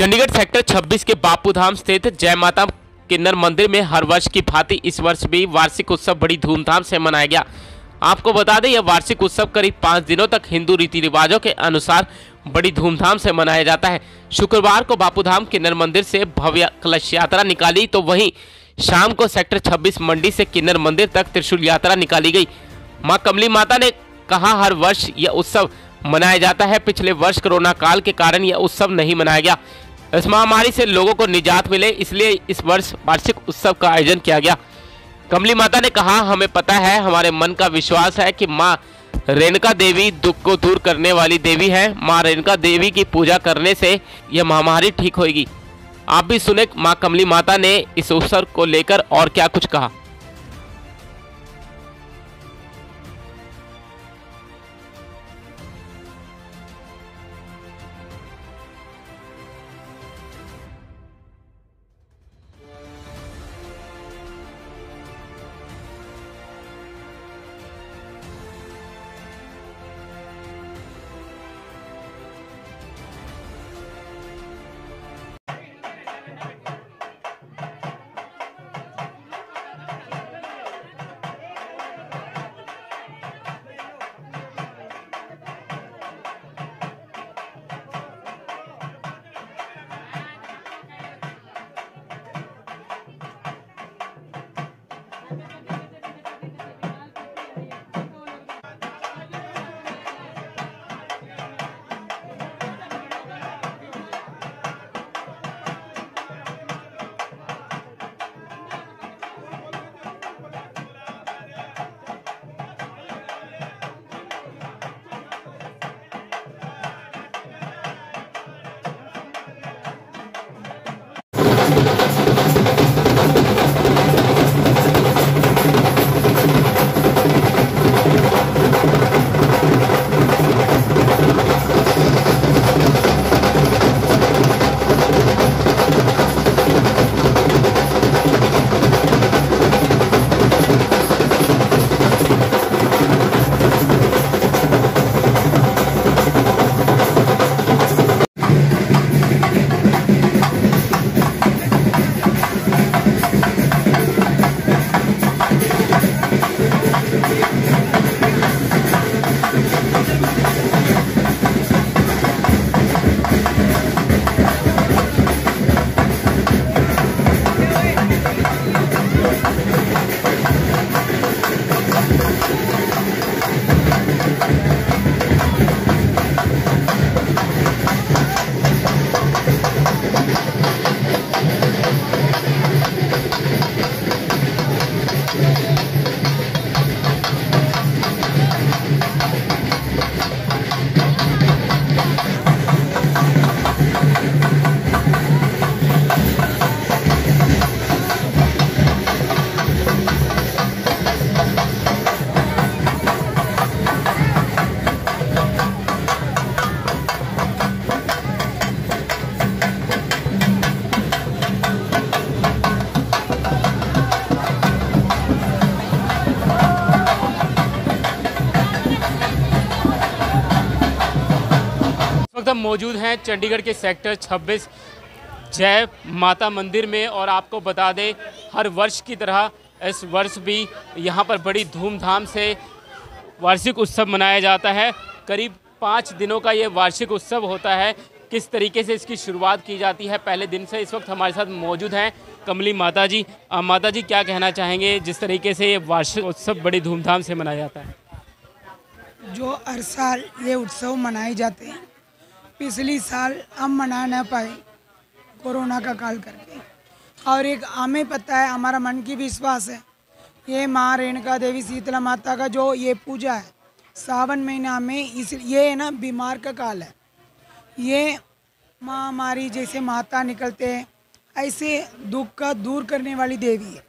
Chandigarh sector 26 के बापू धाम स्थित जय माता किन्नर मंदिर में हर वर्ष की भांति इस वर्ष भी वार्षिक उत्सव बड़ी धूमधाम से मनाया गया। आपको बता दें, यह वार्षिक उत्सव करीब पाँच दिनों तक हिंदू रीति रिवाजों के अनुसार बड़ी धूमधाम से मनाया जाता है। शुक्रवार को बापूधाम किन्नर मंदिर से भव्य कलश यात्रा निकाली तो वहीं शाम को सेक्टर 26 मंडी से किन्नर मंदिर तक त्रिशूल यात्रा निकाली गई। माँ कमली माता ने कहा, हर वर्ष यह उत्सव मनाया जाता है। पिछले वर्ष कोरोना काल के कारण यह उत्सव नहीं मनाया गया। इस महामारी से लोगों को निजात मिले, इसलिए इस वर्ष वार्षिक उत्सव का आयोजन किया गया। कमली माता ने कहा, हमें पता है, हमारे मन का विश्वास है कि माँ रेणुका देवी दुख को दूर करने वाली देवी है। माँ रेणुका देवी की पूजा करने से यह महामारी ठीक होगी आप भी सुने, माँ कमली माता ने इस अवसर को लेकर और क्या कुछ कहा। मौजूद हैं चंडीगढ़ के सेक्टर 26 जय माता मंदिर में और आपको बता दें हर वर्ष की तरह इस वर्ष भी यहाँ पर बड़ी धूमधाम से वार्षिक उत्सव मनाया जाता है। करीब पाँच दिनों का ये वार्षिक उत्सव होता है। किस तरीके से इसकी शुरुआत की जाती है पहले दिन से इस वक्त हमारे साथ मौजूद हैं कमली माता जी अ, माता जी क्या कहना चाहेंगे जिस तरीके से ये वार्षिक उत्सव बड़ी धूमधाम से मनाया जाता है? जो हर साल ये उत्सव मनाए जाते हैं पिछली साल हम मना ना पाए कोरोना का काल करके। और एक हमें पता है, हमारा मन की विश्वास है, ये माँ रेणुका देवी, शीतला माता का जो ये पूजा है, सावन महीना में इस, ये है ना, बीमार का काल है। ये माँ हमारी जैसे माता निकलते हैं, ऐसे दुख का दूर करने वाली देवी है।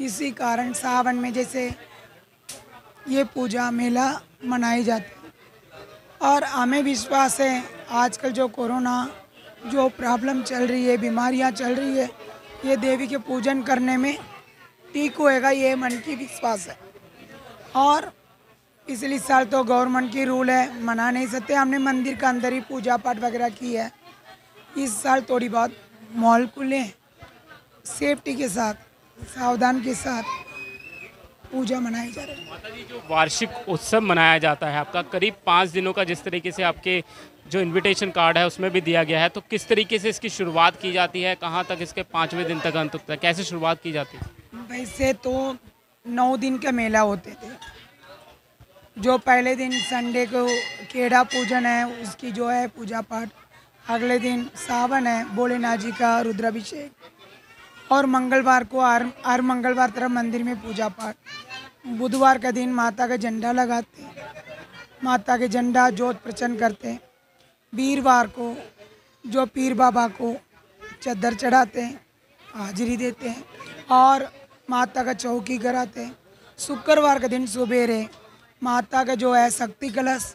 इसी कारण सावन में जैसे ये पूजा मेला मनाई जाती है। और हमें विश्वास है आजकल जो कोरोना, जो प्रॉब्लम चल रही है, बीमारियाँ चल रही है, ये देवी के पूजन करने में ठीक होएगा, ये मन की विश्वास है। और पिछले साल तो गवर्नमेंट की रूल है, मना नहीं सकते। हमने मंदिर के अंदर ही पूजा पाठ वगैरह की है। इस साल थोड़ी बहुत मॉल खुले सेफ्टी के साथ, सावधान के साथ पूजा मनाई जा रही है। माता जी, जो वार्षिक उत्सव मनाया जाता है, आपका करीब पाँच दिनों का जिस तरीके से आपके जो इनविटेशन कार्ड है, उसमें भी दिया गया है। तो किस तरीके से इसकी शुरुआत की जाती है? कहाँ तक इसके पाँचवें दिन तक अंत तक कैसे शुरुआत की जाती है? वैसे तो नौ दिन का मेला होते थे। जो पहले दिन संडे को केड़ा पूजन है, उसकी जो है पूजा पाठ। अगले दिन सावन है, भोलेनाथ जी का रुद्राभिषेक। और मंगलवार को हर हर मंगलवार तरफ़ मंदिर में पूजा पाठ। बुधवार का दिन माता का झंडा लगाते माता के झंडा जोत प्रचन करते हैं। वीरवार को, जो पीर बाबा को चद्दर चढ़ाते हैं, हाजिरी देते हैं और माता का चौकी कराते हैं। शुक्रवार का दिन सुबेरे माता का जो है शक्ति कलश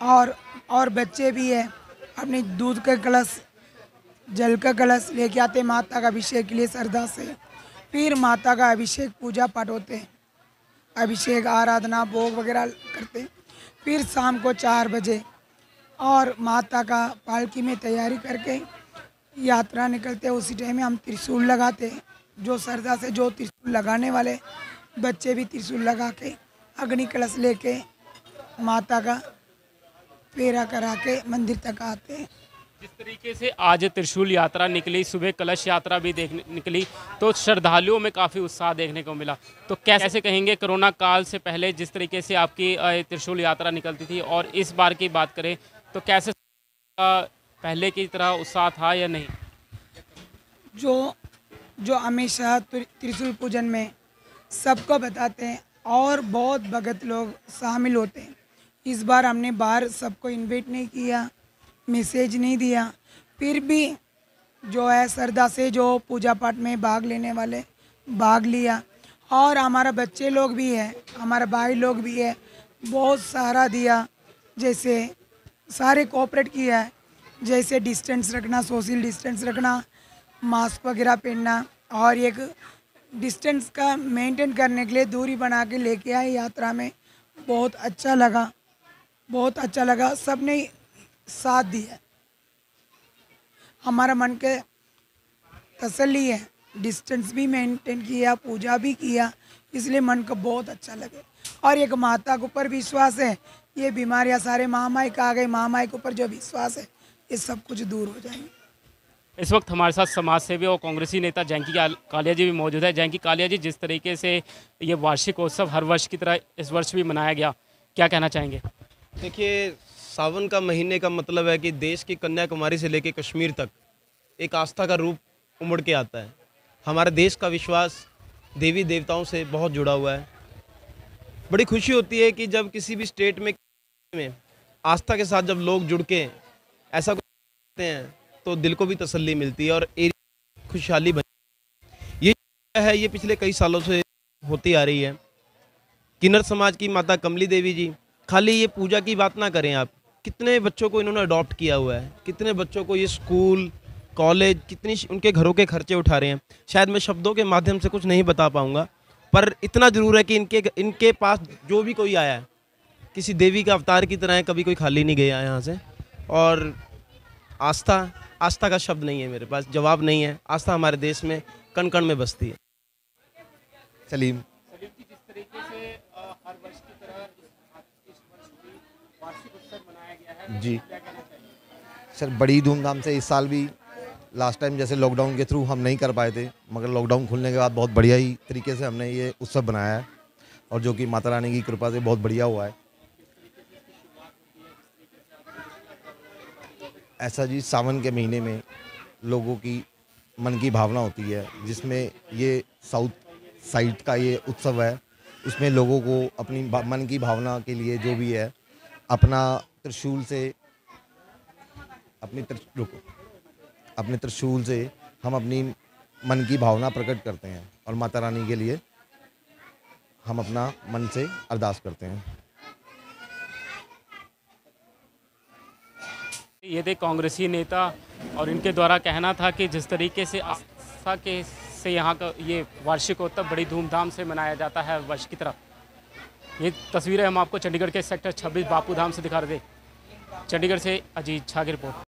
और और बच्चे भी है, अपनी दूध का कलश, जल का कलश लेके आते माता का अभिषेक के लिए श्रद्धा से। फिर माता का अभिषेक पूजा पाठ होते हैं, अभिषेक, आराधना, भोग वगैरह करते हैं। फिर शाम को चार बजे और माता का पालकी में तैयारी करके यात्रा निकलते हैं। उसी टाइम में हम त्रिशूल लगाते हैं। जो श्रद्धा से जो त्रिशूल लगाने वाले बच्चे भी त्रिशूल लगा के अग्नि कलश लेके माता का फेरा करा के मंदिर तक आते हैं। जिस तरीके से आज त्रिशूल यात्रा निकली, सुबह कलश यात्रा भी देखने निकली तो श्रद्धालुओं में काफ़ी उत्साह देखने को मिला। तो कैसे कहेंगे, कोरोना काल से पहले जिस तरीके से आपकी त्रिशूल यात्रा निकलती थी? और इस बार की बात करें तो कैसे पहले की तरह उत्साह था या नहीं? जो जो हमेशा त्रि- त्रिशूल पूजन में सबको बताते हैं और बहुत भगत लोग शामिल होते हैं। इस बार हमने बाहर सबको इनवाइट नहीं किया मैसेज नहीं दिया। फिर भी जो है श्रद्धा से जो पूजा पाठ में भाग लेने वाले, भाग लिया। और हमारा बच्चे लोग भी है, हमारा भाई लोग भी है, बहुत सहारा दिया। जैसे सारे कोऑपरेट किया है। जैसे डिस्टेंस रखना सोशल डिस्टेंस रखना मास्क वगैरह पहनना और एक डिस्टेंस का मेंटेन करने के लिए दूरी बना के लेके आए यात्रा में। बहुत अच्छा लगा, बहुत अच्छा लगा। सबने साथ दिया हमारा मन के तसल्ली है। डिस्टेंस भी मेंटेन किया, पूजा भी किया, इसलिए मन को बहुत अच्छा लगे। और एक माता के ऊपर विश्वास है। ये बीमारियाँ सारे महामाई का आ गए। महामाई के ऊपर जो विश्वास है ये सब कुछ दूर हो जाएँगे। इस वक्त हमारे साथ समाज सेवी और कांग्रेसी नेता जैंकी कालिया जी भी मौजूद है। जैंकी कालिया जी जिस तरीके से ये वार्षिक उत्सव हर वर्ष की तरह इस वर्ष भी मनाया गया क्या कहना चाहेंगे? देखिए सावन का महीने का मतलब है कि देश की कन्याकुमारी से लेकर कश्मीर तक एक आस्था का रूप उमड़ के आता है। हमारे देश का विश्वास देवी देवताओं से बहुत जुड़ा हुआ है। बड़ी खुशी होती है कि जब किसी भी स्टेट में में आस्था के साथ जब लोग जुड़ के ऐसा कुछ करते हैं तो दिल को भी तसल्ली मिलती है और खुशहाली बन ये है, ये पिछले कई सालों से होती आ रही है। किन्नर समाज की माता कमली देवी जी, खाली ये पूजा की बात ना करें आप। कितने बच्चों को इन्होंने अडॉप्ट किया हुआ है। कितने बच्चों को ये स्कूल कॉलेज कितनी उनके घरों के खर्चे उठा रहे हैं। शायद मैं शब्दों के माध्यम से कुछ नहीं बता पाऊँगा। पर इतना ज़रूर है कि इनके इनके पास जो भी कोई आया है किसी देवी का अवतार की तरह है कभी कोई खाली नहीं गया यहाँ से। और आस्था आस्था का शब्द नहीं है मेरे पास जवाब नहीं है। आस्था हमारे देश में कण कण में बसती है। सलीम। जी सर बड़ी धूमधाम से इस साल भी लास्ट टाइम जैसे लॉकडाउन के थ्रू हम नहीं कर पाए थे, मगर लॉकडाउन खुलने के बाद बहुत बढ़िया ही तरीके से हमने ये उत्सव बनाया है, और जो कि माता रानी की कृपा से बहुत बढ़िया हुआ है। ऐसा जी सावन के महीने में लोगों की मन की भावना होती है, जिसमें ये साउथ साइड का ये उत्सव है, उसमें लोगों को अपनी मन की भावना के लिए जो भी है, अपना त्रिशूल से, अपनी त्रिश- रुको। अपने त्रिशूल से हम अपनी मन की भावना प्रकट करते हैं और माता रानी के लिए हम अपना मन से अरदास करते हैं। ये थे कांग्रेसी नेता और इनके द्वारा कहना था कि जिस तरीके से आस्था के से यहाँ का ये वार्षिक उत्सव बड़ी धूमधाम से मनाया जाता है वर्ष की तरफ़ ये तस्वीरें हम आपको चंडीगढ़ के सेक्टर 26 बापू धाम से दिखा रहे थे। चंडीगढ़ से अजीत झा की रिपोर्ट।